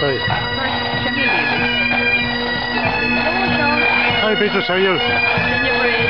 sorry business Peter, how are you?